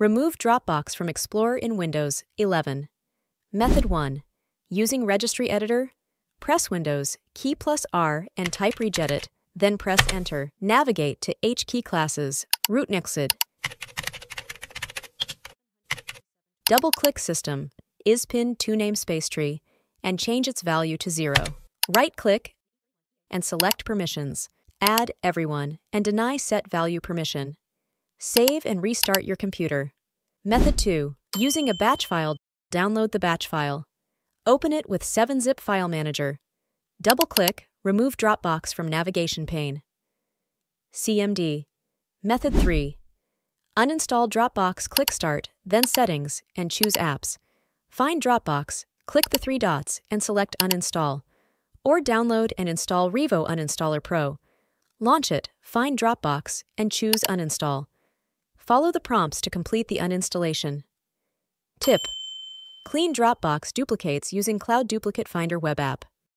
Remove Dropbox from Explorer in Windows 11. Method 1. Using Registry Editor, press Windows, key plus R, and type regedit, then press Enter. Navigate to HKey classes, rootnextd. Double-click System, IsPinnedToNameSpaceTree, and change its value to 0. Right-click and select Permissions. Add Everyone and deny Set Value Permission. Save and restart your computer. Method 2. Using a batch file, download the batch file. Open it with 7-Zip File Manager. Double-click, remove Dropbox from navigation pane. CMD. Method 3. Uninstall Dropbox, click Start, then Settings, and choose Apps. Find Dropbox, click the three dots, and select Uninstall. Or download and install Revo Uninstaller Pro. Launch it, find Dropbox, and choose Uninstall. Follow the prompts to complete the uninstallation. Tip Clean Dropbox duplicates using Cloud Duplicate Finder web app.